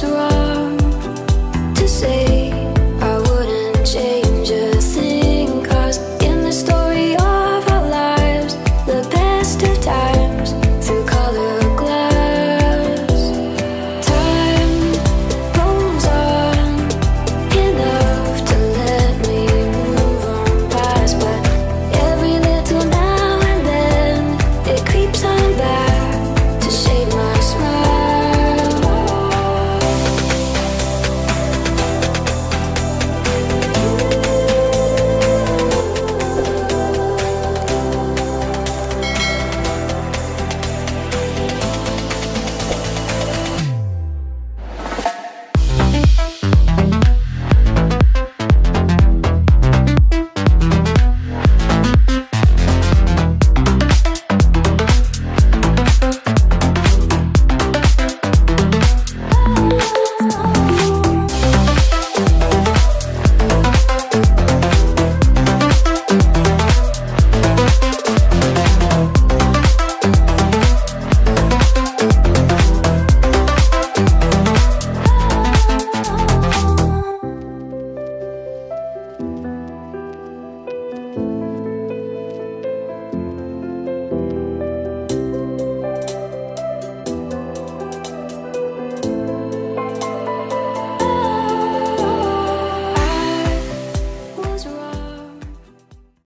was wrong.